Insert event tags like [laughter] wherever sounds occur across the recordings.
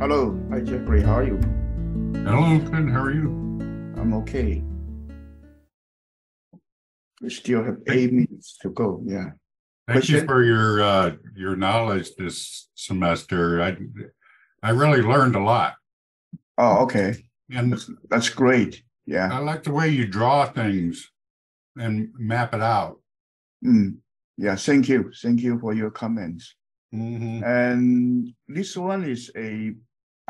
Hello. Hi, Jeffrey. How are you? Hello, good. How are you? I'm okay. We still have eight minutes to go. Yeah. Thank you for your uh, your knowledge this semester. I I really learned a lot, Oh, okay. and That's, that's great. Yeah. I like the way you draw things and map it out. Mm. Yeah. Thank you. Thank you for your comments. Mhm. And this one is a,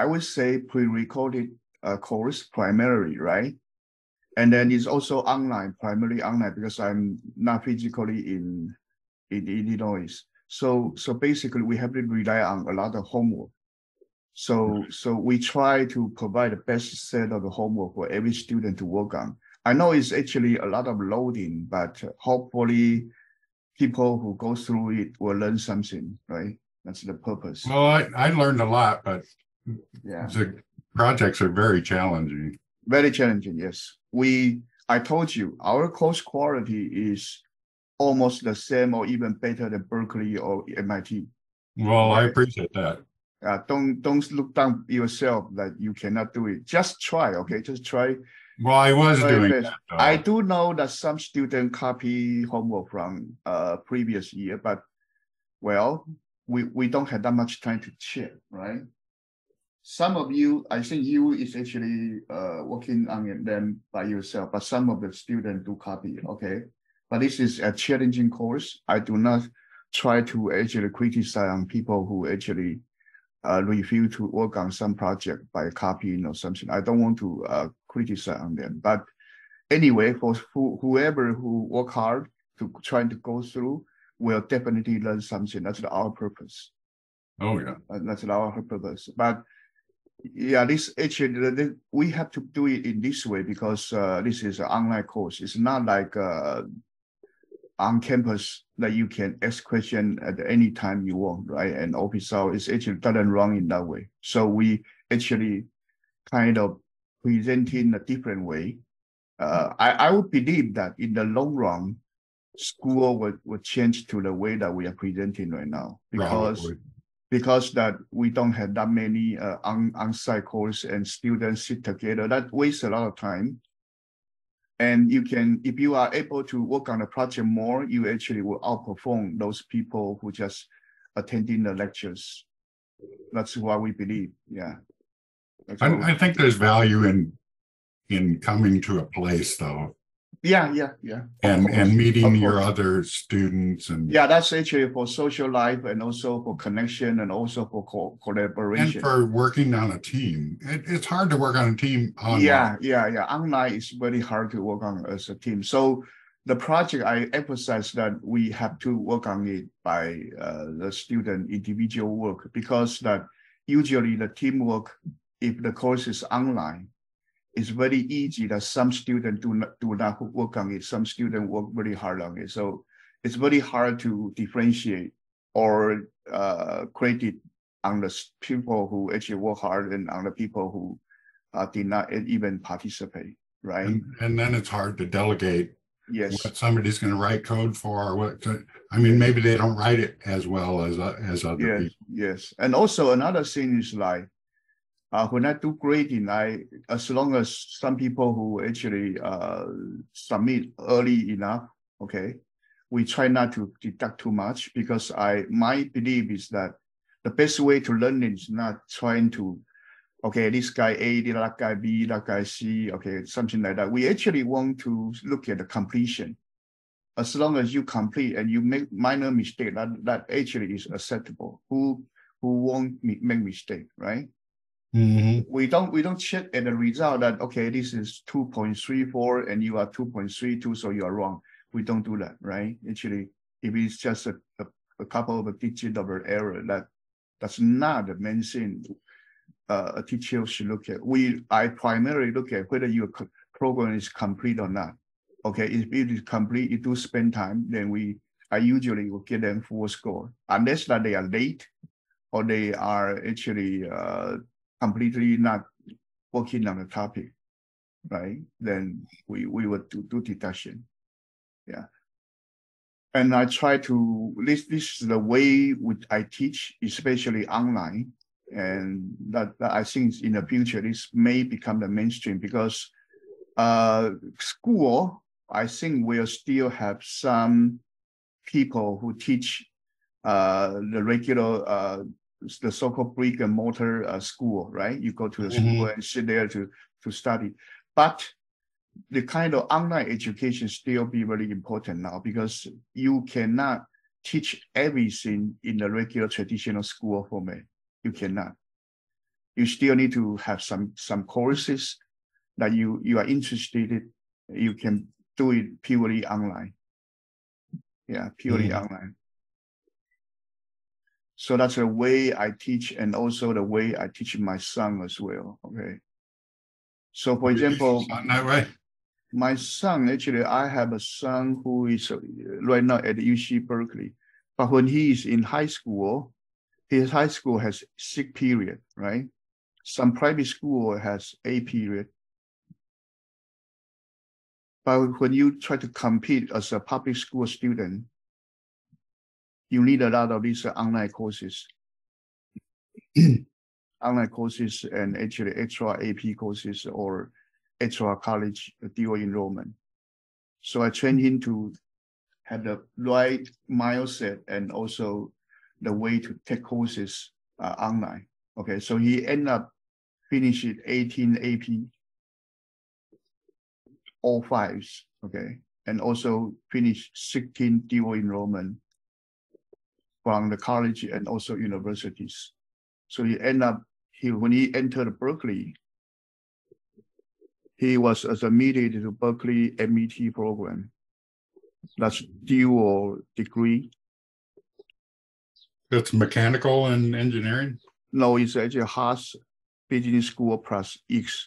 I would say, pre-recorded uh, course primarily, right? And then it's also online, primarily online, because I'm not physically in in Illinois. So so basically, we have to rely on a lot of homework. So so we try to provide the best set of the homework for every student to work on. I know it's actually a lot of loading, but hopefully people who go through it will learn something, right? That's the purpose. Well, I, I learned a lot, but Yeah, the projects are very challenging. very challenging. Yes, we. I told you our course quality is almost the same or even better than Berkeley or MIT. Well, I appreciate that. Uh, don't don't look down yourself that you cannot do it. Just try, okay? Just try. Well, I was Try doing that. I do know that some student copy homework from uh previous year, but well, we we don't have that much time to check, right? Some of you, I think you is actually uh working on it them by yourself, but some of the students do copy, okay? But this is a challenging course. I do not try to actually criticize on people who actually uh, refuse to work on some project by copying or something. I don't want to uh, criticize on them, but anyway, for who, whoever who work hard to trying to go through will definitely learn something. That's our purpose. Oh, yeah. Uh, that's our purpose. But yeah, this actually we have to do it in this way because uh, this is an online course. It's not like uh, on campus that you can ask question at any time you want, right? And office hour is actually doesn't run in that way. So we actually kind of present in a different way. Uh, I, I would believe that in the long run, school will, will change to the way that we are presenting right now because Probably. Because that we don't have that many uh, on on-site course and students sit together. That wastes a lot of time. And you can, if you are able to work on the project more, you actually will outperform those people who just attending the lectures. That's what we believe. Yeah. That's what we- I, I think there's value in in coming to a place though, yeah, yeah, yeah. and and meeting your other students and Yeah, that's actually for social life and also for connection and also for co- and for working on a team. It, it's hard to work on a team online. Yeah, yeah, yeah. Online is very hard to work on as a team. So the project, I emphasize that we have to work on it by uh, the student individual work because that usually the teamwork, if the course is online, it's very easy that some students do not do not work on it. Some students work very hard on it. So it's very hard to differentiate or uh, credit on the people who actually work hard and on the people who uh, did not even participate, right? And, and then it's hard to delegate Yes, what somebody's going to write code for or what. To, I mean, maybe they don't write it as well as uh, as other yes, people. yes. And also another thing is like, uh, when I do grading, I as long as some people who actually uh, submit early enough, okay, we try not to deduct too much because I my belief is that the best way to learn is not trying to, okay, this guy A, that guy B, that guy C, okay, something like that. We actually want to look at the completion. As long as you complete and you make minor mistake, that, that actually is acceptable. Who who won't make mistake, right? Mhm. we don't we don't check at the result that okay this is 2.34 and you are 2.32 so you are wrong. We don't do that right? Actually if it's just a, a, a couple of a digit of an error that that's not the main thing uh, a teacher should look at. We i primarily look at whether your program is complete or not. Okay if it is complete you do spend time then we i usually will give them full score. Unless that they are late or they are actually uh, completely not working on the topic, right? Then we we would do, do deduction. Yeah. And I try to this this is the way which I teach, especially online. and that, that I think in the future this may become the mainstream because uh, school I think we'll still have some people who teach uh, the regular uh, the so-called brick and mortar uh, school, right? You go to the mm -hmm. school and sit there to to study, but the kind of online education still be very important now because you cannot teach everything in the regular traditional school format. You cannot. You still need to have some some courses that you you are interested in. You can do it purely online. Yeah, purely mm -hmm. online. So that's the way I teach and also the way I teach my son as well. Okay. So for example, way. My son, actually, I have a son who is uh, right now at UC Berkeley. But when he is in high school, his high school has six period, right? Some private school has a period. But when you try to compete as a public school student, you need a lot of these online courses. [clears throat] online courses and actually extra AP courses or extra college dual enrollment. So I trained him to have the right mindset and also the way to take courses uh, online. Okay, so he ended up finishing 18 AP all fives, okay, and also finished 16 dual enrollment from the college and also universities. So he ended up he when he entered Berkeley, he was admitted to Berkeley MET program. That's dual degree. That's mechanical and engineering? No, it's actually Haas Business School plus EECS.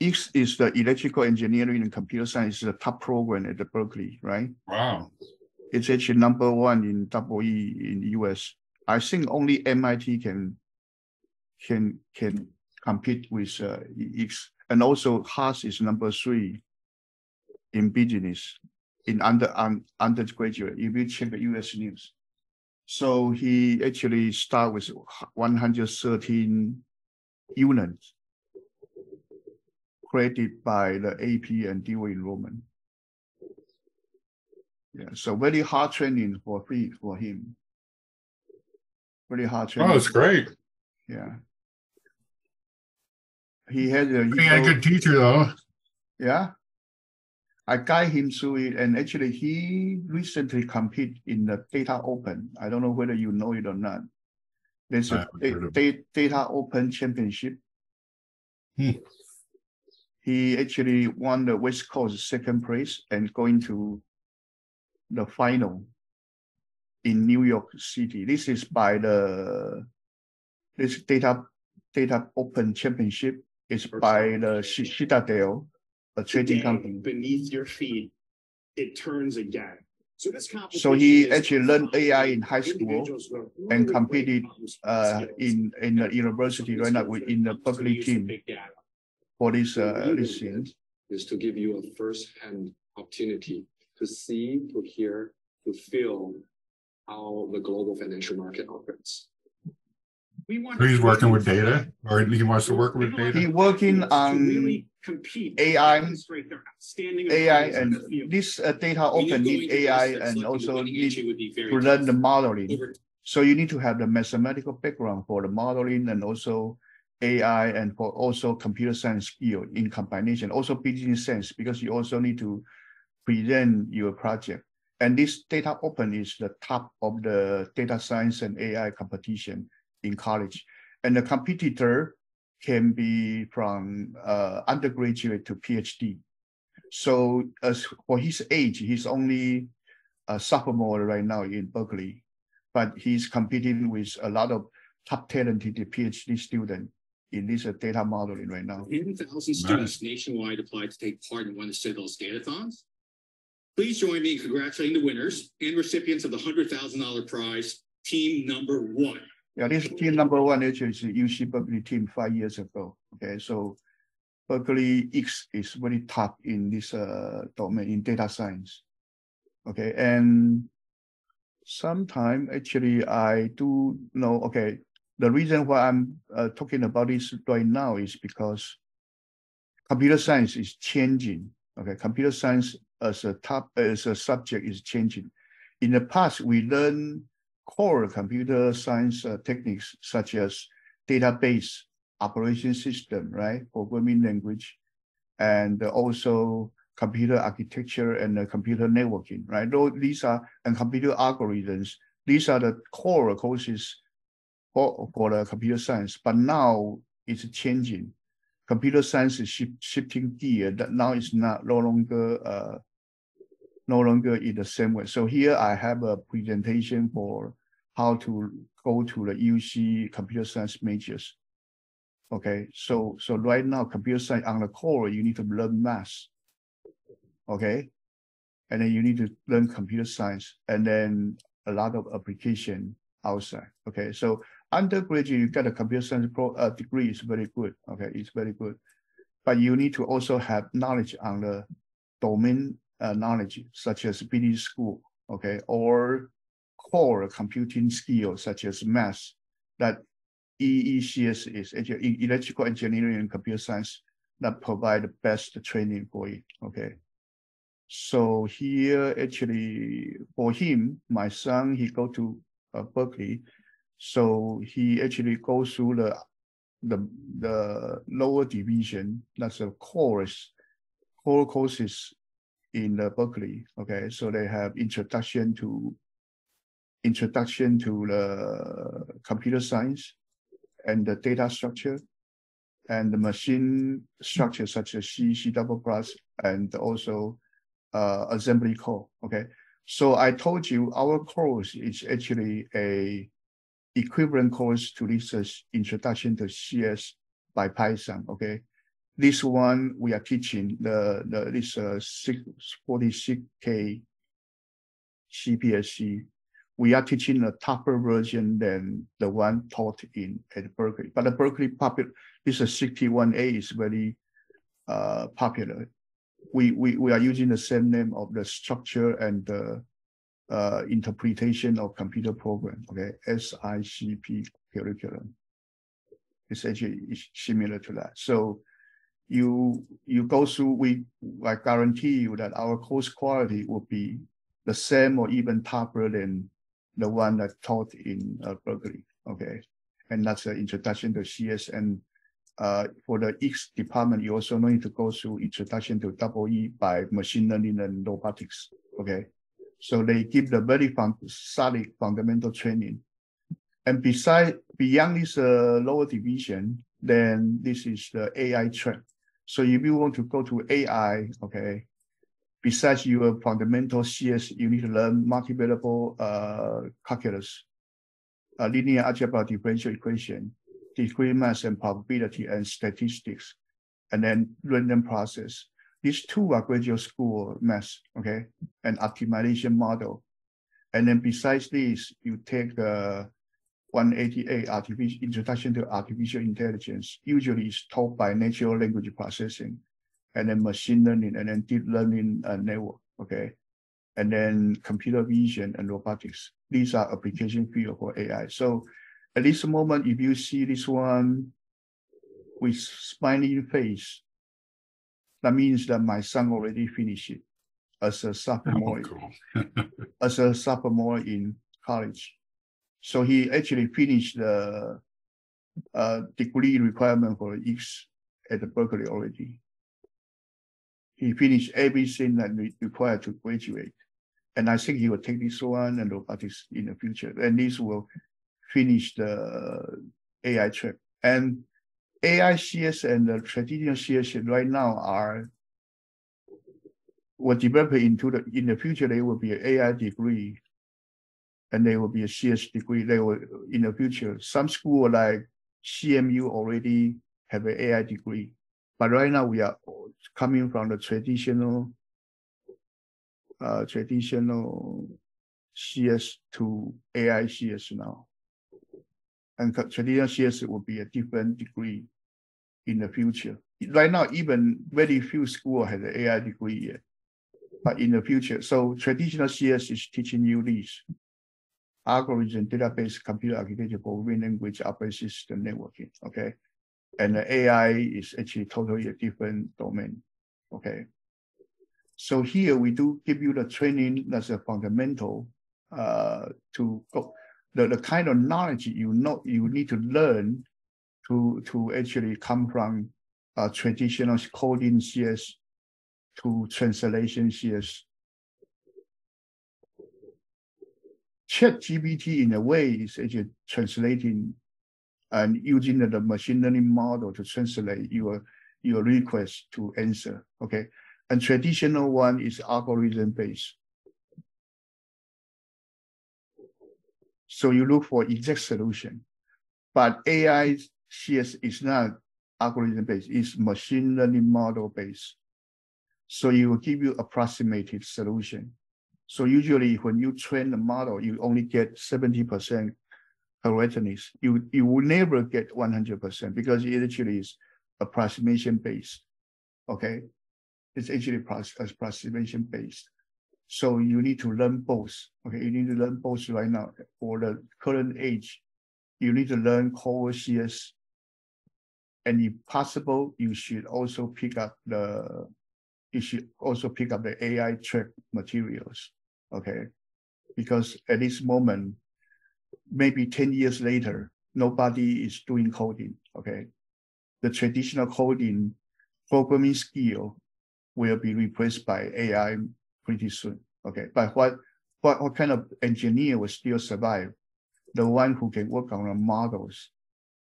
EECS is the electrical engineering and computer science, is the top program at the Berkeley, right? Wow. It's actually number one in double E in the US. I think only MIT can can can compete with uh, and also Haas is number three in business in under um, undergraduate. If you check the U.S. news, so he actually start with 113 units created by the AP and dual enrollment. Yeah, so very hard training for free for him pretty hard training. Oh, it's great. Yeah. He had a, he had a good teacher though. Yeah. I guide him through it, and actually, he recently competed in the Data Open. I don't know whether you know it or not. There's a Data Open Championship. Hmm. He actually won the West Coast second place and going to the final in New York City. This is by the this data data open championship is by the Citadel, a trading company. Beneath your feet, it turns again. So this So he actually learned AI in high school and competed uh, in in the university right now in the Berkeley team for this uh, this thing. Is to give you a first-hand opportunity to see, to hear, to feel how the global financial market operates. We want he's working with data, or he wants to work with data. He's working on really compete AI, AI, and this uh, data open need AI and also need to learn the modeling. So you need to have the mathematical background for the modeling and also AI and for also computer science skill in combination, also business sense, because you also need to present your project and this data open is the top of the data science and AI competition in college. And the competitor can be from uh, undergraduate to PhD. So as for his age, he's only a sophomore right now in Berkeley, but he's competing with a lot of top talented PhD students in this uh, data modeling right now. 10,000 students nationwide applied to take part in one of CITADEL's datathons. Please join me in congratulating the winners and recipients of the $100,000 prize, team number one. Yeah, this team number one actually is UC Berkeley team five years ago. Okay, so Berkeley EECS is very top in this uh, domain in data science. Okay, and Sometime actually I do know, okay, the reason why I'm uh, talking about this right now is because computer science is changing. Okay, computer science as a top as a subject is changing. In the past, we learn core computer science uh, techniques such as database, operation system, right, programming language, and also computer architecture and uh, computer networking, right? These are and computer algorithms. These are the core courses for, for the computer science. But now it's changing. Computer science is shifting gear. That now it's not no longer uh, no longer in the same way. So here I have a presentation for how to go to the UC computer science majors. Okay, so so right now computer science on the core you need to learn math. Okay, and then you need to learn computer science and then a lot of application outside. Okay, so undergraduate you get a computer science pro, uh, degree is very good. Okay, it's very good, but you need to also have knowledge on the domain uh, knowledge such as business school. Okay, or core computing skills such as math that EECS is electrical engineering and computer science that provide the best training for it. Okay. So here actually for him, my son, he go to uh, Berkeley. So he actually goes through the the the lower division. That's a course, core courses in the Berkeley. Okay. So they have introduction to introduction to the computer science and the data structure and the machine structure such as C, C double plus, and also uh, assembly code. Okay. So I told you our course is actually a equivalent course to this uh, introduction to CS by Python. Okay. This one we are teaching the, the this uh, 46K CPSC we are teaching a tougher version than the one taught in at Berkeley. But the Berkeley popular, this is 61A is very uh, popular. We, we, we are using the same name of the structure and the uh, interpretation of computer program, okay, SICP curriculum. It's actually similar to that. So you you go through, we I guarantee you that our course quality will be the same or even tougher than the one that taught in uh, Berkeley. Okay, and that's the introduction to CS. And uh, for the EECS department, you also need to go through introduction to double E by machine learning and robotics. Okay, so they give the very fun, solid fundamental training. And beside beyond this uh, lower division, then this is the AI track. So if you want to go to AI, okay, besides your fundamental CS, you need to learn multivariable uh, calculus, uh, linear algebra differential equation, discrete math and probability and statistics, and then random process. These two are graduate school math, okay, and optimization model. And then besides this, you take the 188 artificial introduction to artificial intelligence, usually is taught by natural language processing and then machine learning, and then deep learning uh, network, okay? And then computer vision and robotics. These are application field for AI. So at this moment, if you see this one with smiling face, that means that my son already finished it as a sophomore, oh, cool. [laughs] as a sophomore in college. So he actually finished the uh, degree requirement for EECS at the Berkeley already he finished everything that we required to graduate. And I think he will take this one and robotics in the future. And this will finish the AI track. And AI CS and the traditional CS right now are will develop into the in the future they will be an AI degree and they will be a CS degree. They will in the future. Some school like CMU already have an AI degree. But right now we are coming from the traditional uh, traditional CS to AI CS now. And traditional CS will be a different degree in the future. Right now, even very few school has an AI degree yet. But in the future, so traditional CS is teaching you this. Algorithm database computer architecture for language operating system networking. Okay. And the AI is actually totally a different domain. Okay. So here we do give you the training that's a fundamental uh, to go the, the kind of knowledge you know you need to learn to to actually come from uh, traditional coding CS to translation CS. ChatGPT in a way is actually translating and using the, machine learning model to translate your your request to answer. Okay, and traditional one is algorithm based. So you look for exact solution, but AI CS is not algorithm based; it's machine learning model based. So it will give you approximated solution. So usually when you train the model, you only get 70% correctness. You, you will never get 100% because it actually is approximation based. Okay. It's actually approximation based. So you need to learn both. Okay. You need to learn both right now for the current age. You need to learn core CS. And if possible, you should also pick up the you should also pick up the AI track materials, okay? Because at this moment, maybe 10 years later, nobody is doing coding, okay? The traditional coding programming skill will be replaced by AI pretty soon, okay? But what, what, what kind of engineer will still survive? The one who can work on the models,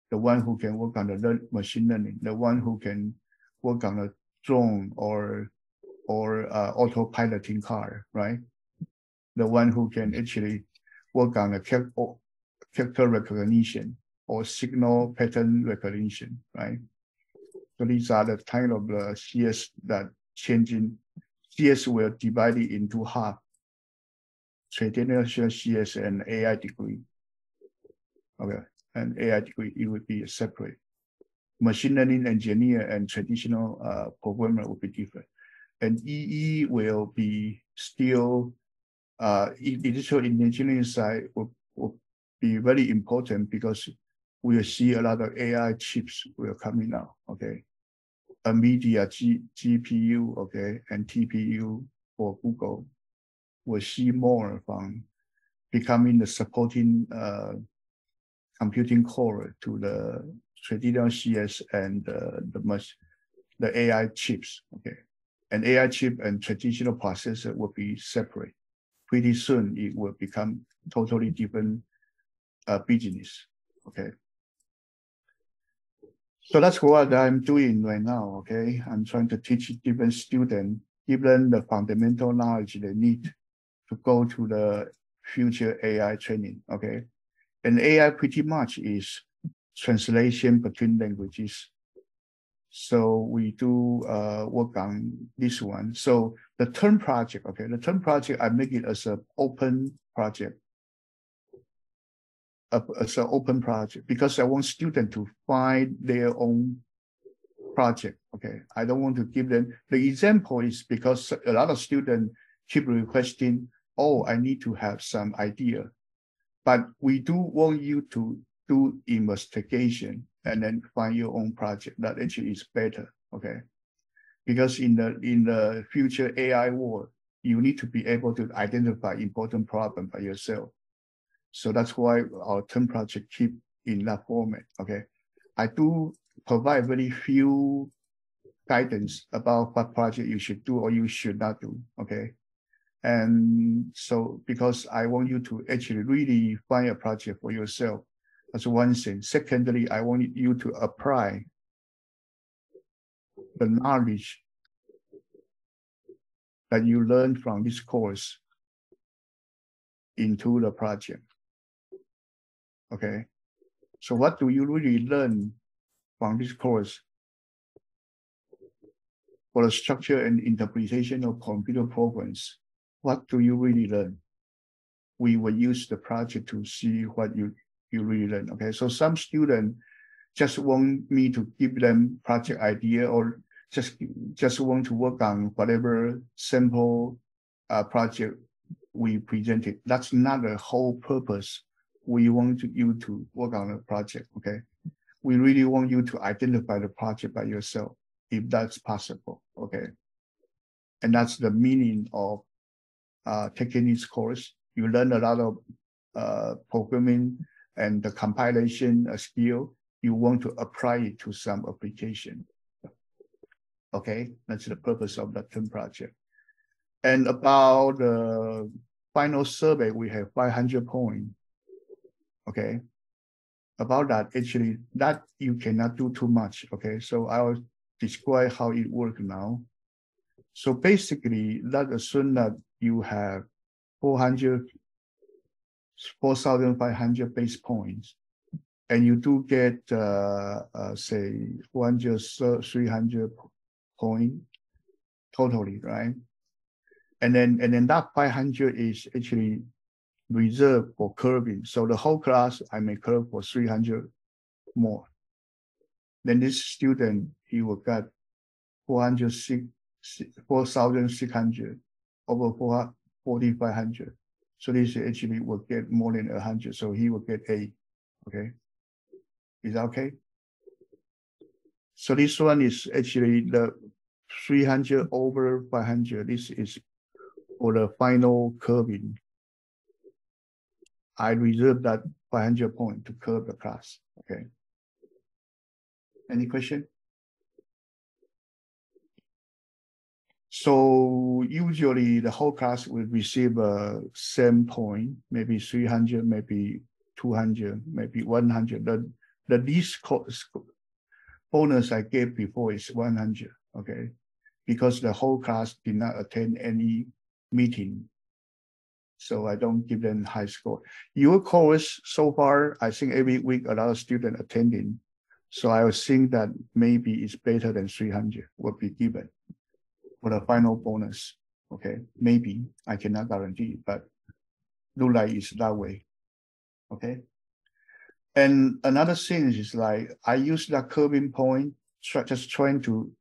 the one who can work on the machine learning, the one who can work on a drone or or uh, autopiloting car, right? The one who can actually work on the character recognition or signal pattern recognition, right? So these are the kind of the CS that changing. CS will divide it into half. Traditional CS and AI degree. Okay, and AI degree, it would be separate. Machine learning engineer and traditional uh, programmer would be different and EE will be still uh, digital engineering side will, will be very important because we'll see a lot of AI chips will coming out, okay? NVIDIA G, GPU, okay, and TPU for Google will see more from becoming the supporting uh, computing core to the traditional CS and uh, the much the AI chips, okay? an AI chip and traditional processor will be separate. Pretty soon, it will become totally different uh, business. Okay. So that's what I'm doing right now. Okay. I'm trying to teach different students, give them the fundamental knowledge they need to go to the future AI training. Okay. And AI pretty much is translation between languages so we do uh, work on this one. So the term project, okay, the term project, I make it as an open project, as an open project because I want students to find their own project. Okay, I don't want to give them the example is because a lot of students keep requesting, oh, I need to have some idea, but we do want you to do investigation and then find your own project that actually is better. Okay. Because in the in the future AI world, you need to be able to identify important problem by yourself. So that's why our term project keep in that format. Okay. I do provide very few guidance about what project you should do or you should not do. Okay. And so because I want you to actually really find a project for yourself that's one thing. Secondly, I want you to apply the knowledge that you learned from this course into the project. Okay. So what do you really learn from this course? For the structure and interpretation of computer programs, what do you really learn? We will use the project to see what you you really learn. Okay, so some student just want me to give them project idea or just just want to work on whatever simple uh, project we presented. That's not the whole purpose. We want you to work on a project, okay? We really want you to identify the project by yourself, if that's possible, okay? And that's the meaning of uh, taking this course. You learn a lot of uh, programming and the compilation skill. You want to apply it to some application. Okay, that's the purpose of the term project. And about the final survey, we have 500 points. Okay, about that, actually, that you cannot do too much. Okay, so I'll describe how it works now. So basically, that assume that you have 400, 4,500 base points, and you do get, uh, uh, say, 100, 300 point totally, right? And then, and then that 500 is actually reserved for curving. So the whole class, I may curve for 300 more. Then this student, he will get 4,600 over 4,500. So this actually will get more than 100. So he will get A. Okay. Is that okay? So this one is actually the 300 over 500. This is for the final curving. I reserve that 500 point to curve the class. Okay. Any question? So usually the whole class will receive a same point, maybe 300, maybe 200, maybe 100. The, the least bonus I gave before is 100, okay? Because the whole class did not attend any meeting. So I don't give them high score. Your course so far, I think every week a lot of students attending. So I was think that maybe it's better than 300 will be given for the final bonus. Okay, maybe I cannot guarantee, but look like it's that way. Okay. And another thing is like I use that curving point, try, just trying to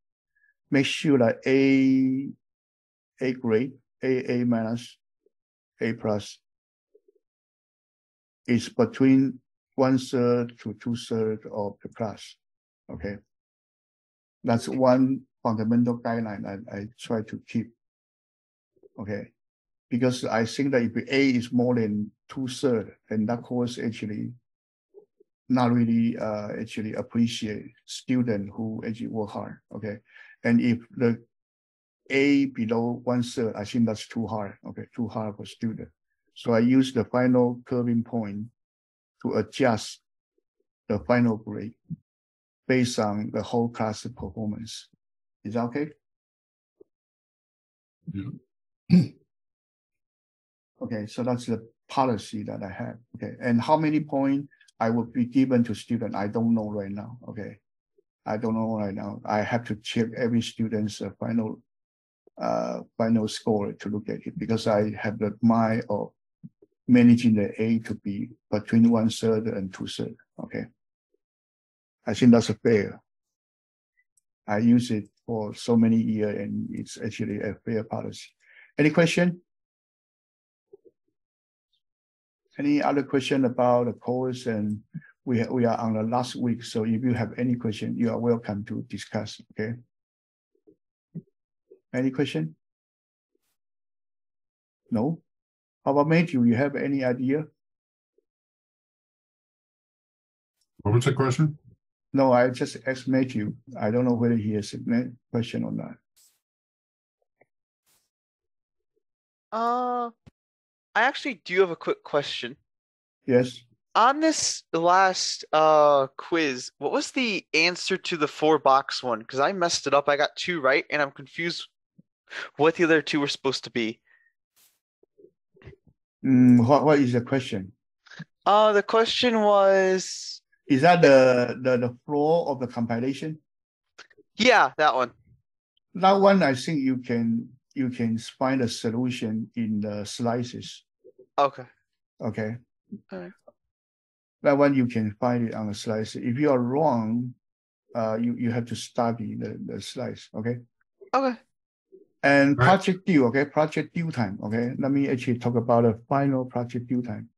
make sure that A, A grade, A, A minus, A plus is between one third to two thirds of the class. Okay. That's one fundamental guideline I, I try to keep. Okay. Because I think that if A is more than two thirds, then that course actually not really uh, actually appreciate student who actually work hard. Okay. And if the A below one third, I think that's too hard. Okay. Too hard for student. So I use the final curving point to adjust the final grade based on the whole class performance. Is that okay? Yeah. [clears throat] okay, so that's the policy that I have. Okay, and how many points I will be given to student, I don't know right now. Okay, I don't know right now. I have to check every student's uh, final uh, final score to look at it because I have the mind of managing the A to be between one third and two third. Okay, I think that's a fair. I use it for so many years, and it's actually a fair policy. Any question? Any other question about the course? And we we are on the last week, so if you have any question, you are welcome to discuss. Okay. Any question? No. How about Matthew? You have any idea? What was the question? No, I just asked Matthew. I don't know whether he has a question or not. Uh, I actually do have a quick question. Yes. On this last uh quiz, what was the answer to the four box one? Because I messed it up. I got two right, and I'm confused what the other two were supposed to be. Mm, what what is the question? Uh, the question was is that the, the, the floor of the compilation? Yeah, that one. That one, I think you can you can find a solution in the slices. Okay. Okay. All right. That one you can find it on the slice. If you are wrong, uh, you you have to study the the slice. Okay. Okay. And Right. project due, okay, project due time, okay, let me actually talk about the final project due time.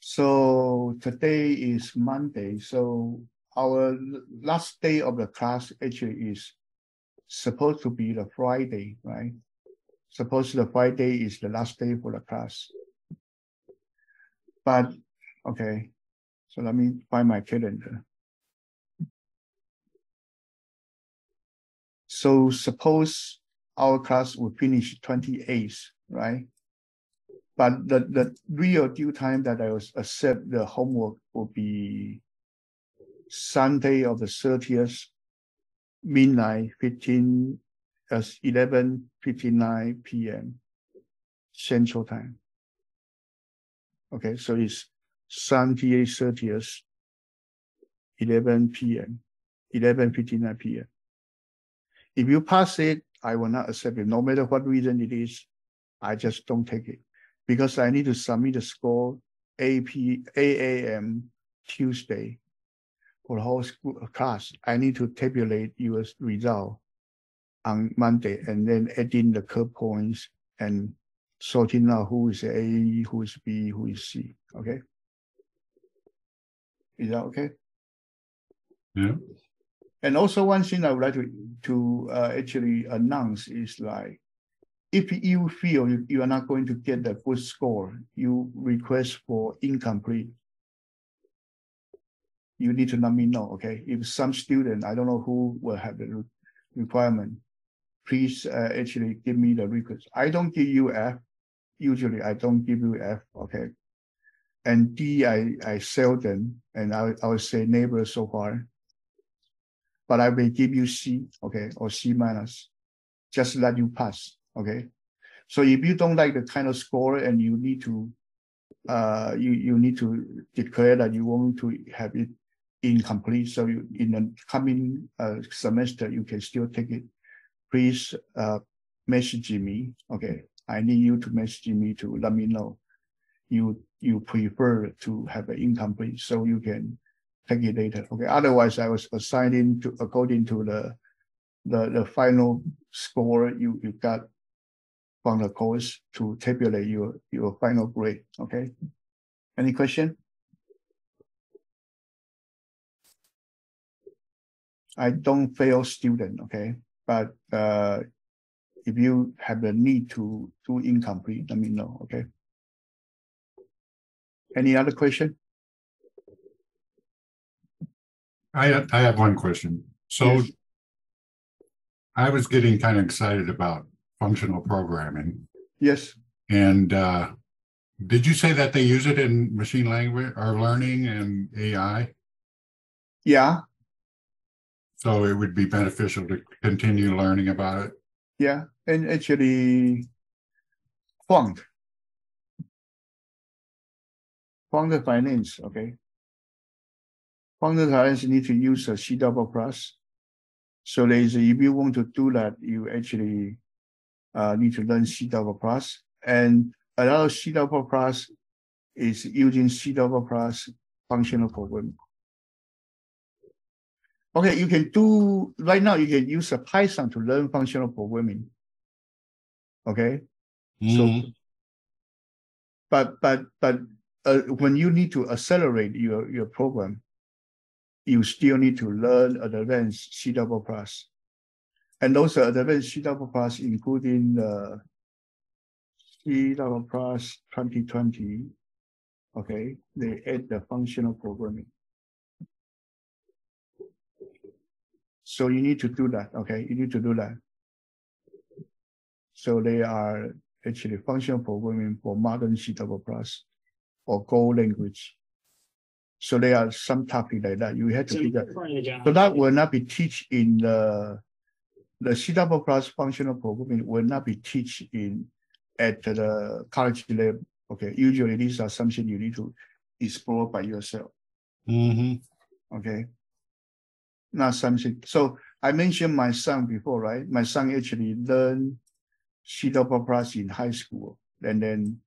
So today is Monday, so our last day of the class actually is supposed to be the Friday, right? Suppose the Friday is the last day for the class. But, okay, so let me find my calendar. So suppose our class will finish twenty-eighth, right? But the, the real due time that I was accept the homework will be Sunday of the thirtieth, midnight fifteen, as eleven fifty-nine PM Central Time. Okay, so it's Sunday thirtieth, eleven PM, eleven fifty-nine PM. If you pass it, I will not accept it, no matter what reason it is. I just don't take it because I need to submit the score AP, AAM Tuesday for the whole school class. I need to tabulate your result on Monday and then add in the curve points and sorting out who is A, who is B, who is C. Okay. Is that okay? Yeah. And also one thing I would like to, to uh, actually announce is like, if you feel you, you are not going to get the good score, you request for incomplete. You need to let me know, okay? If some student, I don't know who will have the re- requirement, please uh, actually give me the request. I don't give you F. Usually I don't give you F, okay? And D, I, I seldom, and I, I would say neighbor so far but I will give you C, okay, or C minus. Just let you pass, okay? So if you don't like the kind of score and you need to, uh, you, you need to declare that you want to have it incomplete, so you, in the coming, uh, semester, you can still take it. Please, uh, message me, okay? I need you to message me to let me know. You, you prefer to have an incomplete, so you can take it later. Okay, otherwise I was assigning to according to the the the final score you you got from the course to tabulate your your final grade. Okay. Any question? I don't fail student, okay, but uh if you have the need to do incomplete, let me know, okay? Any other question? I I have one question. So Yes. I was getting kind of excited about functional programming Yes, and uh, did you say that they use it in machine language or learning and AI? yeah, So it would be beneficial to continue learning about it. Yeah, and actually, fund. Fund the finance, okay. Fund the finance need to use a C double plus. So there is, if you want to do that, you actually uh, need to learn C double plus. And another C double plus is using C double plus functional programming. Okay, you can do, right now you can use a Python to learn functional programming. Okay, so. Mhm. But, but, but, uh, when you need to accelerate your, your program, you still need to learn advanced C double plus. And also advanced C double plus, including the C double plus twenty twenty. Okay, they add the functional programming. So you need to do that, okay? You need to do that. So they are actually functional programming for modern C double plus or Go language. So there are some topic like that. You have to do that. So that will not be teach in the the C double plus functional programming will not be teach in at the college level. Okay, usually these are something you need to explore by yourself. Mhm. Okay. Not something. So I mentioned my son before, right? My son actually learned C double plus in high school, and then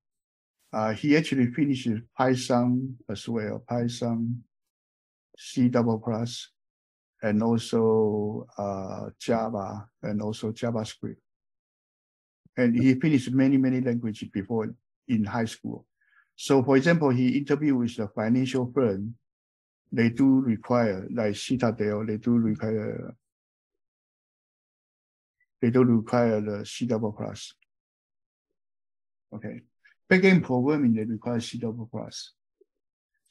uh, he actually finished Python as well, Python, C double plus, and also uh, Java and also JavaScript. and he finished many, many languages before in high school. So for example, he interviewed with a financial firm. They do require, like Citadel, they do require, they do require the C double plus. Okay. Backend programming, they require C double plus.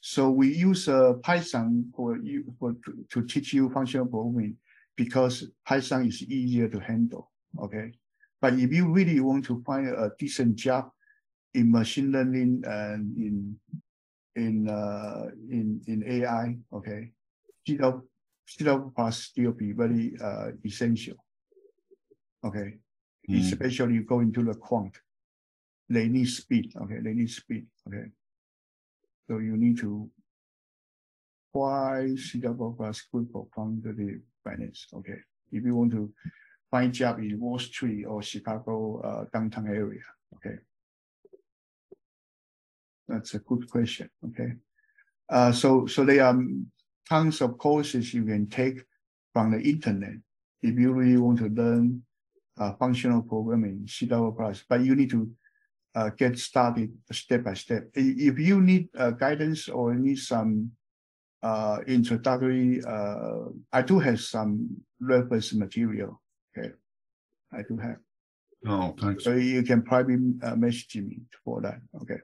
So we use uh, Python for you for to, to teach you functional programming because Python is easier to handle. Okay. But if you really want to find a decent job in machine learning and in in uh, in in AI, okay, plus still be very uh, essential. Okay, Mm. especially you go into the quant, they need speed. Okay, they need speed. Okay, so you need to why CW plus good for quantitative finance. Okay, if you want to find job in Wall Street or Chicago uh, downtown area. Okay. That's a good question. Okay. Uh, so, so there are tons of courses you can take from the internet if you really want to learn uh, functional programming, C plus, but you need to uh, get started step by step. If you need uh, guidance or need some uh, introductory, uh, I do have some reference material. Okay, I do have. Oh, thanks. So you can probably uh, message me for that. Okay.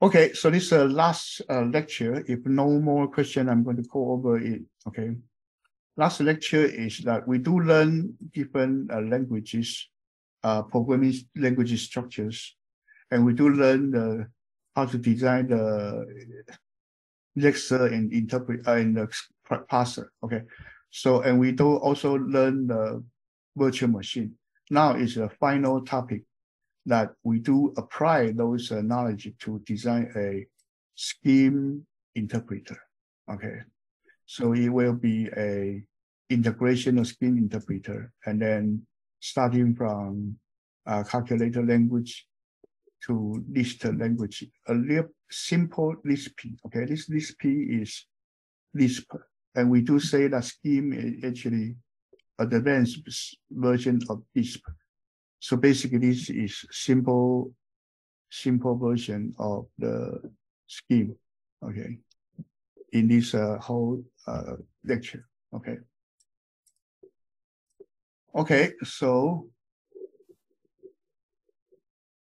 Okay, so this is the last uh, lecture. If no more question, I'm going to go over it. Okay. Last lecture is that we do learn different uh, languages, uh, programming language structures, and we do learn the how to design the lexer and interpret uh, in the parser. Okay. So, and we do also learn the virtual machine. Now is the final topic that we do apply those uh, knowledge to design a scheme interpreter. Okay. So it will be a integration of scheme interpreter and then starting from uh, calculator language to list language, a little simple Lisp. Okay, this Lisp is Lisp. And we do say that scheme is actually a advanced version of Lisp. So basically, this is simple, simple version of the scheme. Okay, in this uh, whole uh, lecture. Okay. Okay, so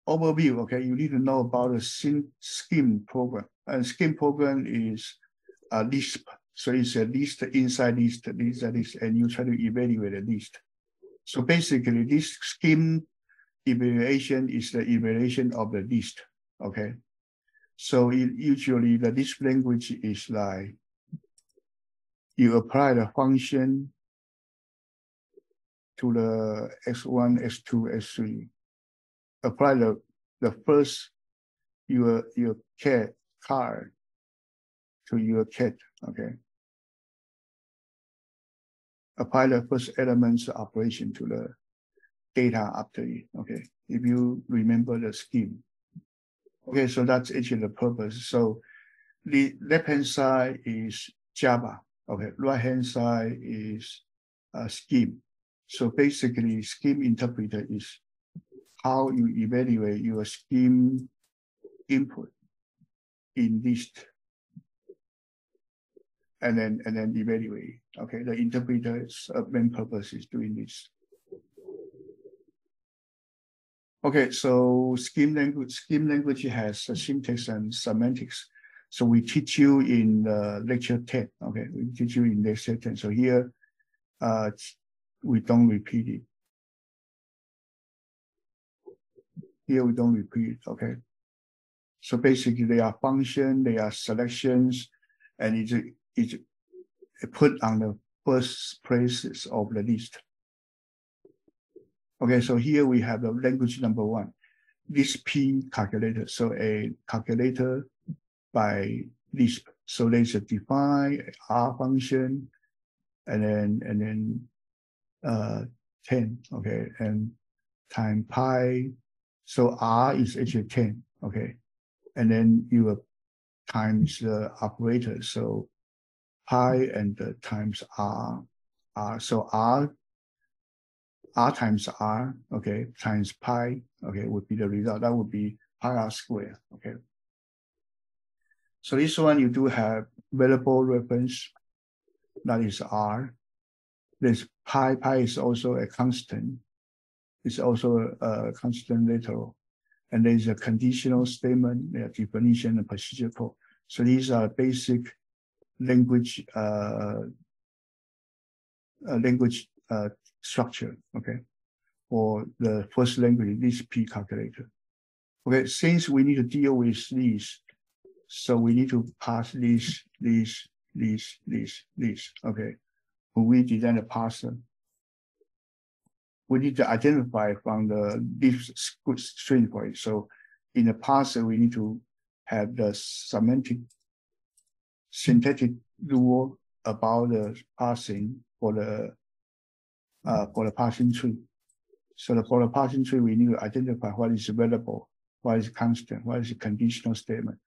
overview. Okay, you need to know about the scheme program. And scheme program is a Lisp. So it's a list inside list, list, list, and you try to evaluate a list. So basically, this scheme evaluation is the evaluation of the list. Okay. So it, usually the list language is like you apply the function to the x1, x2, x3. Apply the the first your your cat card to your cat. Okay apply the first elements operation to the data after it. Okay, if you remember the scheme. Okay, so that's actually the purpose. So the left hand side is Java. Okay, right hand side is a scheme. So basically, scheme interpreter is how you evaluate your scheme input in list and then and then evaluate. Okay, the interpreter's uh, main purpose is doing this. Okay, so scheme language scheme language has a syntax and semantics. So we teach you in uh, lecture 10. Okay, we teach you in lecture 10. So here uh, we don't repeat it. Here we don't repeat it, okay? So basically they are function, they are selections, and it's is put on the first places of the list. Okay, so here we have the language number one, Lisp calculator. So a calculator by Lisp. So there's a define R function, and then and then uh 10, okay, and time pi. So R is actually 10, okay, and then you times the operator. So pi and times r r so r r times r, okay, times pi, okay, would be the result. That would be pi r square, okay. So this one you do have variable reference, that is r. This pi, pi is also a constant. It's also a constant literal. And there's a conditional statement, a definition, and procedure code. So these are basic language uh, uh, language uh, structure, okay, for the first language, Lispy calculator. Okay, since we need to deal with these, so we need to pass these, these, these, these, these, okay. When we design a parser, we need to identify from the this string for it. So in the parser, we need to have the semantic synthetic rule about the parsing for the uh, for the parsing tree. So the, for the parsing tree, we need to identify what is available, what is constant, what is conditional statement,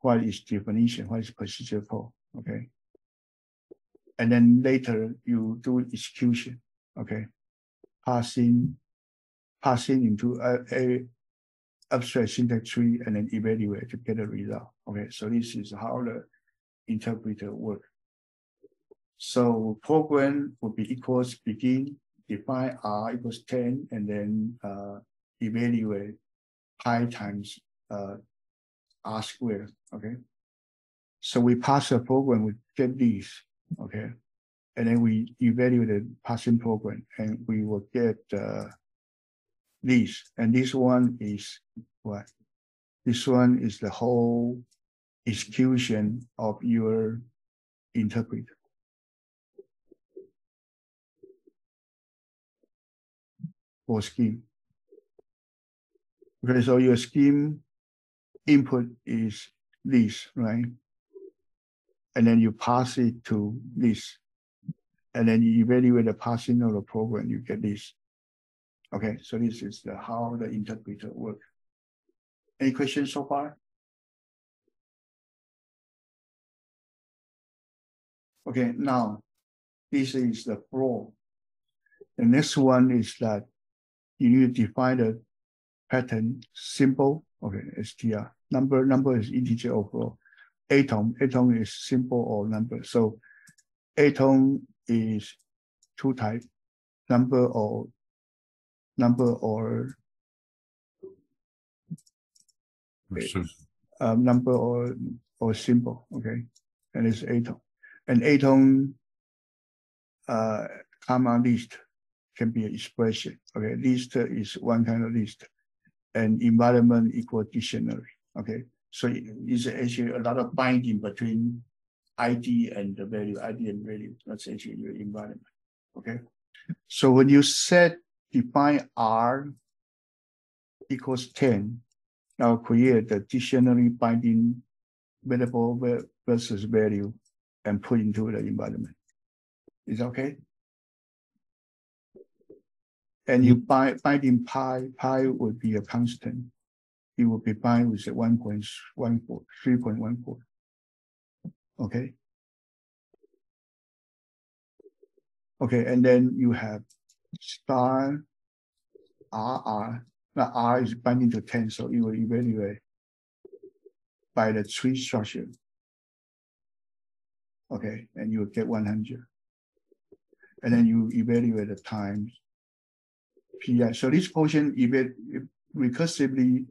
what is definition, what is procedure call, okay? And then later you do execution, okay? Passing, passing into a, a abstract syntax tree and then evaluate to get a result. Okay, so this is how the interpreter work. So program would be equals begin, define R equals 10, and then uh, evaluate pi times uh, R squared, okay? So we pass the program, we get these, okay? And then we evaluate the passing program and we will get uh, these. And this one is what? This one is the whole execution of your interpreter. For scheme. Okay, so your scheme input is this, right? And then you pass it to this. And then you evaluate the passing of the program, you get this. Okay, so this is the, how the interpreter works. Any questions so far? Okay, now this is the flow. The next one is that you need to define the pattern symbol. Okay, str number number is integer overflow. Atom atom is symbol or number. So atom is two type number or number or um, number or or symbol. Okay, and it's atom. And atom uh, common list can be an expression. Okay, list is one kind of list, and environment equal dictionary. Okay, so it's actually a lot of binding between ID and the value, ID and value. That's actually your environment. Okay, so when you set define R equals 10, now create the dictionary binding variable versus value and put into the environment. Is that okay? And you mm-hmm. bind, binding pi, pi would be a constant. It would be bind with 1.14, 3.14. Okay. Okay, and then you have star RR. Now R is binding to 10, so it will evaluate by the tree structure. Okay, and you will get 100. And then you evaluate the times PI. So this portion recursively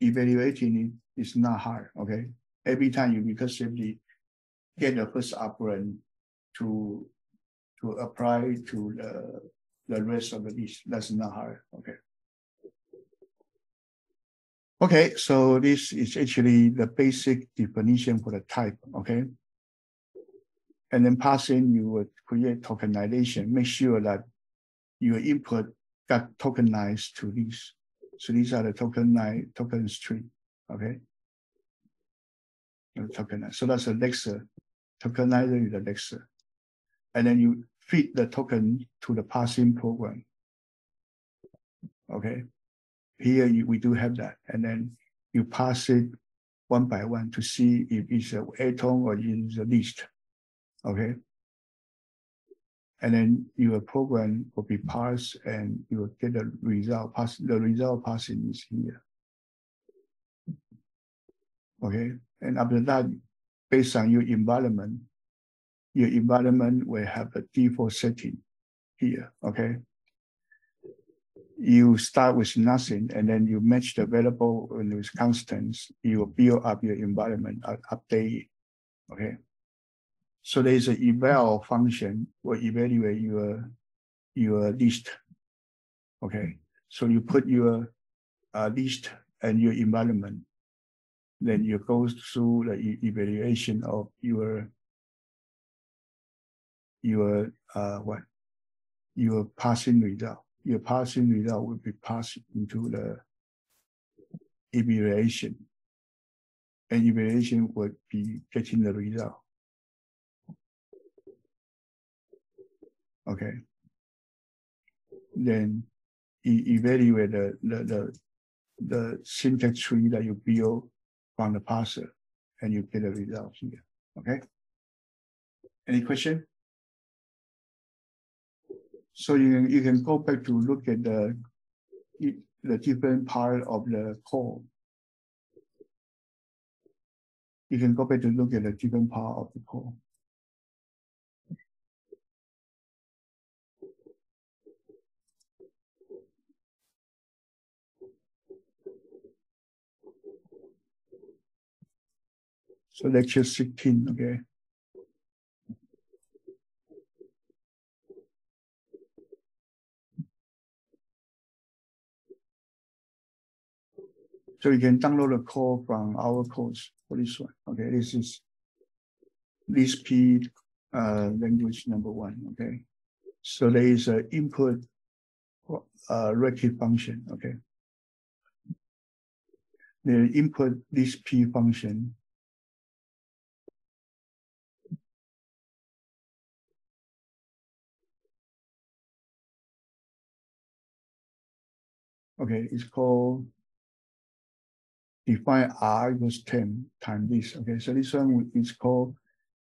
evaluating it is not hard. Okay, every time you recursively get the first operand to to apply to the the rest of the list. That's not hard. Okay. Okay, so this is actually the basic definition for the type. Okay. And then passing, you would create tokenization, make sure that your input got tokenized to these. So these are the token tokenized token string. Okay. Token Tokenized. So that's a lexer. Tokenizer is a lexer. And then you feed the token to the parsing program. Okay. Here you, we do have that. And then you pass it one by one to see if it's a atom or it's a list. Okay. And then your program will be passed and you will get the result. Pass the result passing is here. Okay, and after that, based on your environment, your environment will have a default setting here. Okay, you start with nothing and then you match the variable with constants. You will build up your environment, uh, update it. Okay. So there is an eval function will evaluate your your list. Okay, so you put your uh, list and your environment, then you go through the e evaluation of your your uh, what your passing result. Your passing result will be passed into the evaluation, and evaluation would be getting the result. Okay, then evaluate the, the, the, the syntax tree that you build from the parser and you get a result here, okay? Any question? So you can, you can go back to look at the, the different part of the code. You can go back to look at the different part of the code. So lecture 16, okay. So you can download a code from our course for this one. Okay, this is Lisp uh, language number one. Okay, so there is an input uh, record function. Okay, the input Lisp function okay, it's called define R equals 10 times this. Okay, so this one is called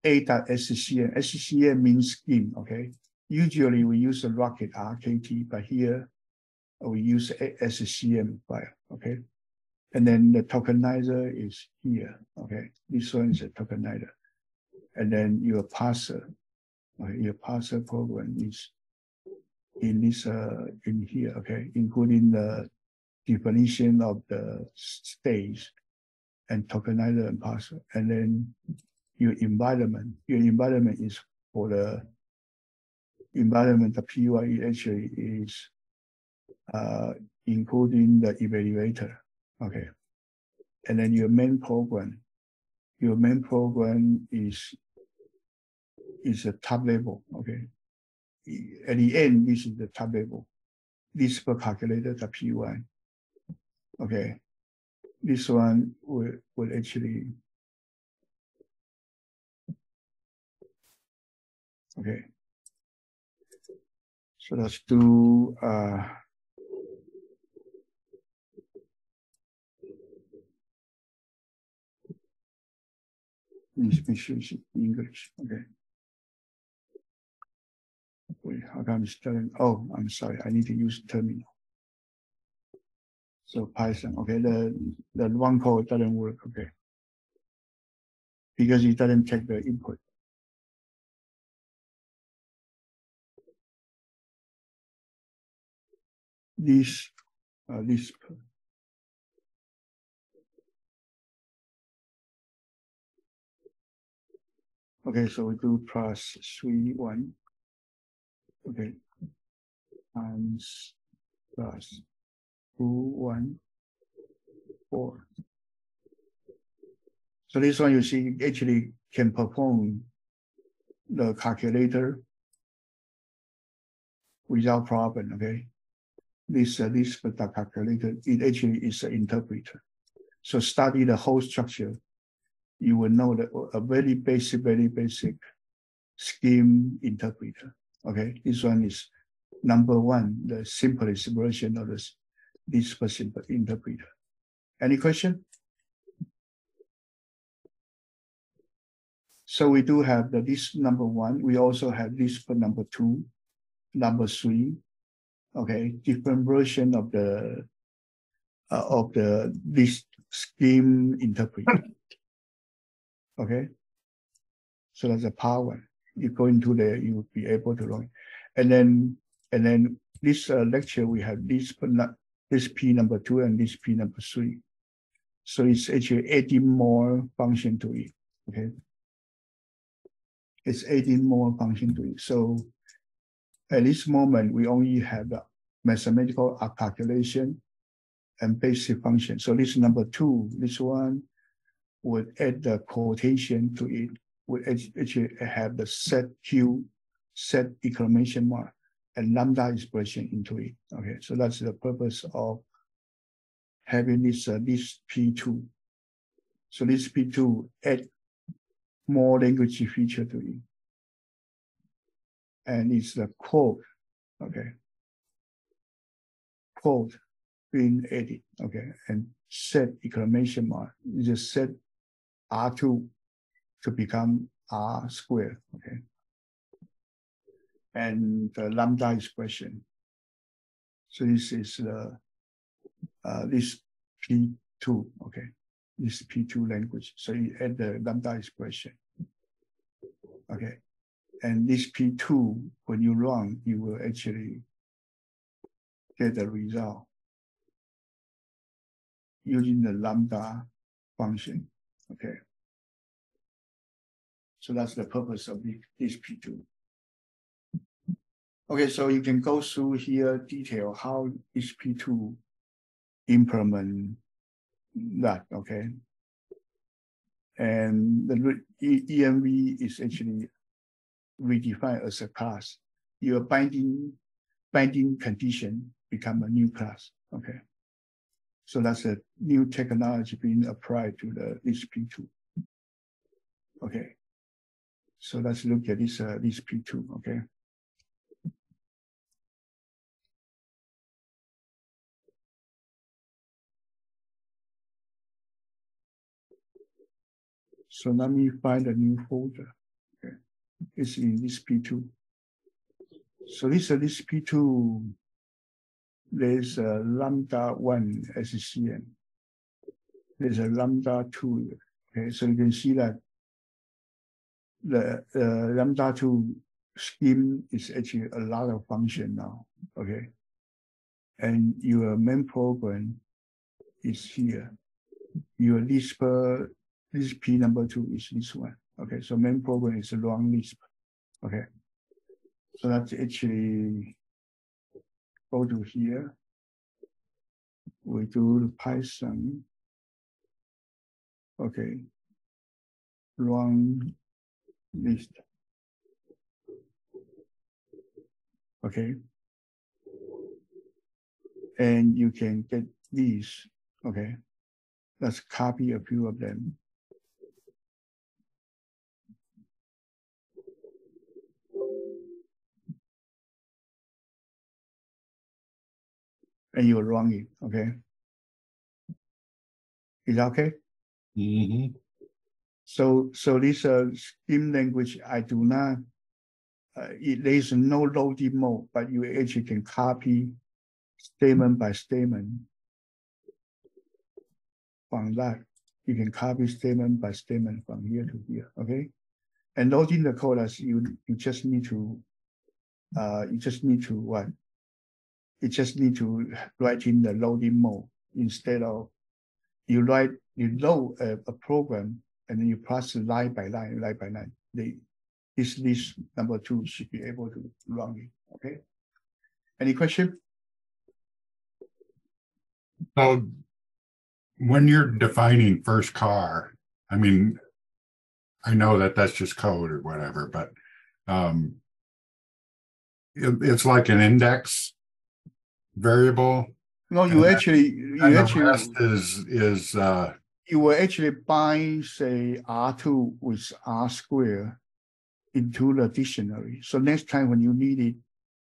A. SCM means scheme. Okay, usually we use a Racket RKT, but here we use SCM file. Okay, and then the tokenizer is here. Okay, this one is a tokenizer, and then your parser, okay, your parser program is in this uh, in here, okay, including the definition of the stage and tokenizer and parser, and then your environment. Your environment is for the environment. The PY actually is uh, including the evaluator, okay, and then your main program. Your main program is is a top level, okay at the end, this is the top level. This per calculator, the P1. Okay. This one will, will actually, okay. So let's do, uh, English, okay. Wait, how come it's telling? Oh, I'm sorry. I need to use terminal. So Python, okay, the, the one code doesn't work, okay. Because it doesn't take the input. This, uh. Okay, so we do plus three, one okay, times plus two, one, four. So this one you see actually can perform the calculator without problem, okay? This, uh, this calculator, it actually is an interpreter. So study the whole structure, you will know that a very basic, very basic scheme interpreter. Okay, this one is number one, the simplest version of this, this simple interpreter. Any question? So we do have the list number one. We also have list for number two, number three. Okay, different version of the uh, of the list scheme interpreter. [laughs] Okay, so that's a power. You go into there, you will be able to run. And then and then this uh, lecture we have this but not this P number two and this P number three. So it's actually adding more function to it. Okay. It's adding more function to it. So at this moment, we only have the mathematical calculation and basic function. So this number two, this one would add the quotation to it, would actually have the set Q, set exclamation mark, and lambda expression into it. Okay, so that's the purpose of having this uh, this P2. So this P2 add more language feature to it. And it's the quote, okay. Quote being added, okay, and set exclamation mark. You just set R2 to become R squared, okay. And the lambda expression. So this is the uh, this P2, okay, this P2 language. So you add the lambda expression. Okay. And this P2, when you run, you will actually get the result using the lambda function. Okay. So that's the purpose of this P2. Okay, so you can go through here detail how this P2 implement that, okay? And the ENV is actually redefined as a class. Your binding binding condition become a new class, okay? So that's a new technology being applied to the HP2. Okay. So let's look at this uh, this P2, okay? So let me find a new folder. Okay. It's in this P2. So this, uh, this P2, there's a lambda one SCM. There's a lambda two. Okay, so you can see that the uh, lambda two scheme is actually a lot of function now. Okay. And your main program is here. Your Lisp this P number two is this one. Okay, so main program is a long Lisp. Okay, so that's actually go to here. We do the Python. Okay, run list. Okay, and you can get these. Okay, let's copy a few of them. and you're wrong okay? Is that okay? Mm-hmm. So, so this uh, scheme language, I do not, uh, it, there is no loading mode, but you actually can copy statement by statement from that. You can copy statement by statement from here to here, okay? And loading the code as you, you just need to, uh, you just need to what? you just need to write in the loading mode instead of you write you load a, a program and then you pass line by line, line by line. The this list number two should be able to run it. Okay. Any question? So when you're defining first car, I mean, I know that that's just code or whatever, but um, it, it's like an index variable. No, you actually, you And the actually, rest is, is, uh, you will actually bind, say, R two with R square into the dictionary. So next time when you need it,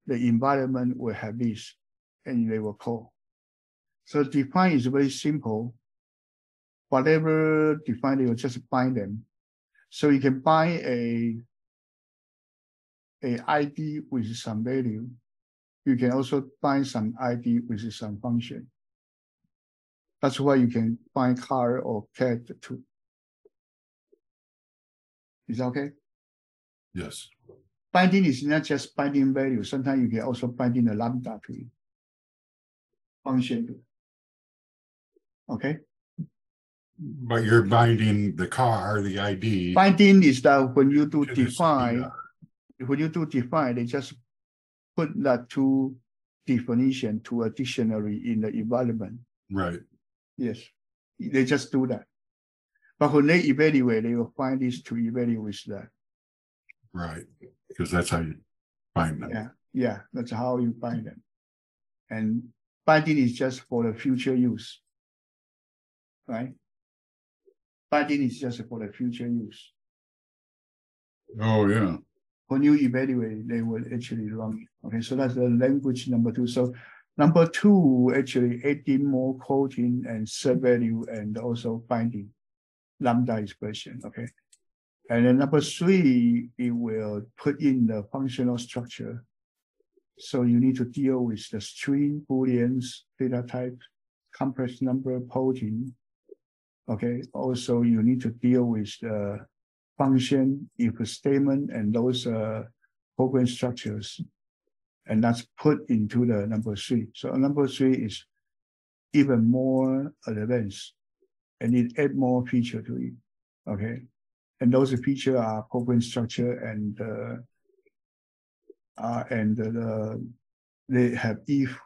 the environment will have this and they will call. So define is very simple. Whatever define, will just bind them. So you can buy a a ID with some value. You can also find some ID with some function. That's why you can find car or cat too. Is that okay? Yes. Binding is not just binding value. Sometimes you can also bind in a lambda. Function. Okay. But you're binding the car, the ID. Binding is that when you do define, when you do define, they just put that two definition to a dictionary in the environment. Right. Yes, they just do that. But when they evaluate, they will find these to evaluate that. Right. Because that's how you find them. Yeah, yeah, that's how you find them. And binding is just for the future use. Right? Binding is just for the future use. Oh, yeah. When you evaluate, they will actually run it. Okay, so that's the language number two. So number two, actually adding more coding and set value and also binding lambda expression. Okay. And then number three, it will put in the functional structure. So you need to deal with the string, booleans, data type, complex number, coding. Okay, also you need to deal with the function, if statement, and those uh, program structures. And that's put into the number three. So number three is even more advanced and it add more feature to it. Okay. And those feature are program structure and uh, uh and the they have if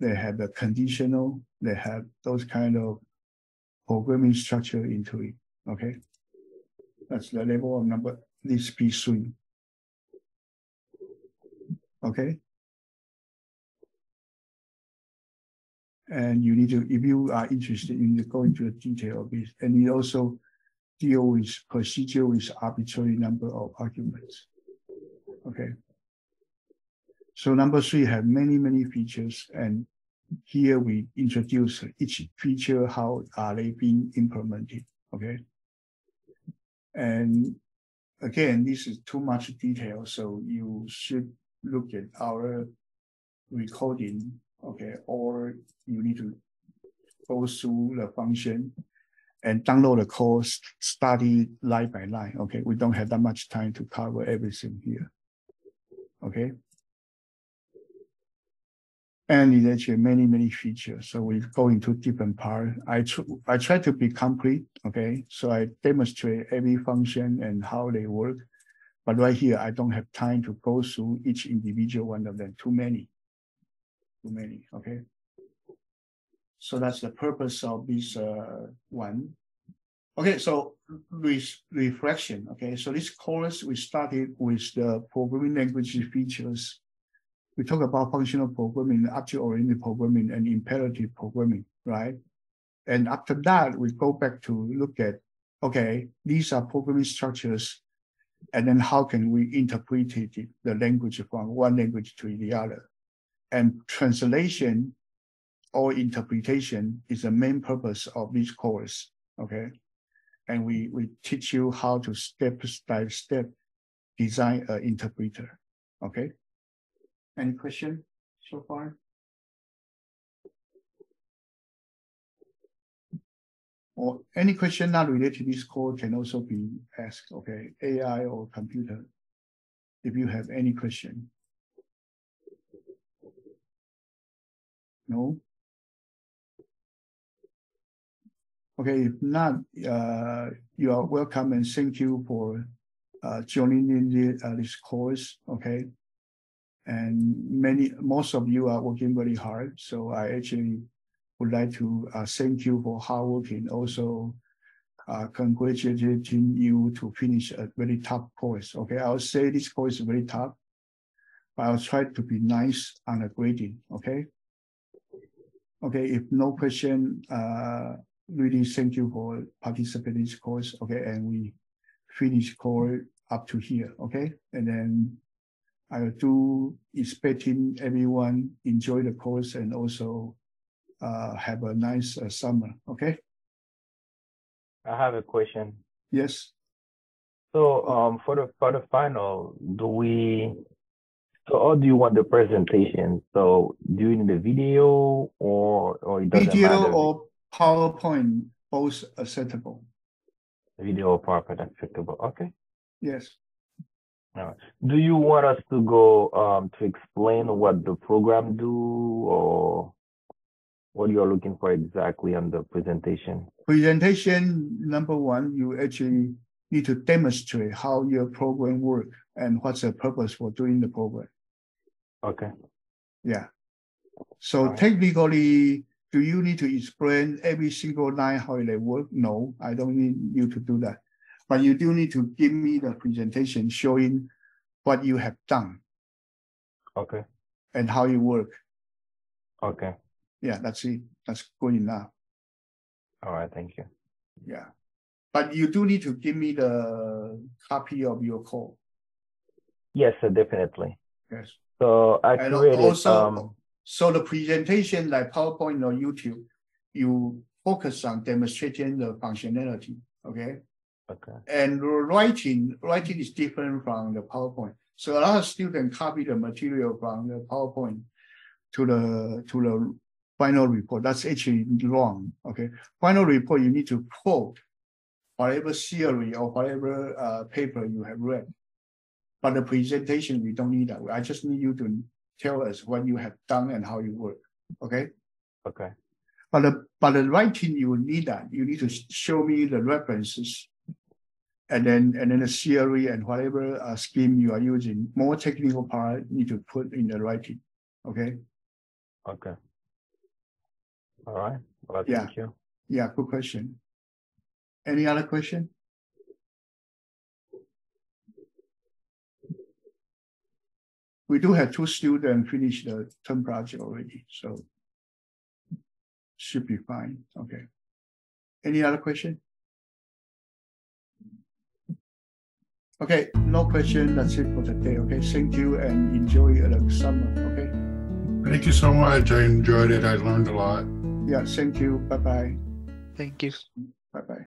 they have the conditional, they have those kind of programming structure into it. Okay. That's the level of number this P3. Okay. And you need to, if you are interested, you need to go into the detail of this. And you also deal with procedure with arbitrary number of arguments. Okay. So number three have many, many features. And here we introduce each feature, how are they being implemented. Okay. And again, this is too much detail, so you should look at our recording, okay, or you need to go through the function and download the course, study line by line. Okay, we don't have that much time to cover everything here. Okay. And it actually many, many features. So we go into different part. I tr I try to be complete. Okay. So I demonstrate every function and how they work. But right here, I don't have time to go through each individual one of them. Too many. Too many. Okay. So that's the purpose of this uh, one. Okay, so re reflection. Okay, so this course we started with the programming language features. We talk about functional programming, object-oriented programming, and imperative programming, right? And after that, we go back to look at, okay, these are programming structures, and then how can we interpret the language from one language to the other? And translation or interpretation is the main purpose of this course, okay? And we, we teach you how to step by step design an interpreter, okay? Any question so far? Or any question not related to this code can also be asked, okay, AI or computer, if you have any question. No? Okay, if not, uh, you are welcome and thank you for uh, joining in the, uh, this course, okay? And many, most of you are working very hard, so I actually would like to uh, thank you for hard working. Also, uh, congratulating you to finish a very tough course. Okay, I'll say this course is very tough, but I'll try to be nice on the grading. Okay. Okay, if no question, uh, really thank you for participating in this course. Okay, and we finish course up to here. Okay, and then I do expecting everyone enjoy the course and also uh, have a nice uh, summer. Okay. I have a question. Yes. So um for the for the final, do we so how do you want the presentation? So do you need a video or or it doesn't Video matter? or PowerPoint, both acceptable. video or PowerPoint acceptable? Okay. Yes. Do you want us to go um to explain what the program do or what you're looking for exactly on the presentation? Presentation number one, you actually need to demonstrate how your program work and what's the purpose for doing the program. Okay. Yeah. So Alright. technically, do you need to explain every single line how they work? No, I don't need you to do that. But you do need to give me the presentation showing what you have done Okay. and how you work. Okay. Yeah, that's it. That's good enough. All right. Thank you. Yeah. But you do need to give me the copy of your code. Yes, sir, definitely. Yes. So I And created also, um so the presentation like PowerPoint or YouTube, you focus on demonstrating the functionality, okay? okay. And writing, writing is different from the PowerPoint. So a lot of students copy the material from the PowerPoint to the, to the final report. That's actually wrong, okay? Final report, you need to quote whatever theory or whatever uh, paper you have read. But the presentation, we don't need that. I just need you to tell us what you have done and how you work, okay? Okay. But the, but the writing, you need that. You need to show me the references. And then, and then the theory and whatever uh, scheme you are using, more technical part you need to put in the writing. Okay, Okay. All right. Well, Yeah. thank you. yeah, good question. Any other question? We do have two students finish the term project already, so should be fine. Okay. Any other question? Okay, no question. That's it for today. Okay, thank you and enjoy the summer. Okay, Thank you so much. I enjoyed it. I learned a lot. Yeah, thank you. Bye bye. Thank you. Bye bye.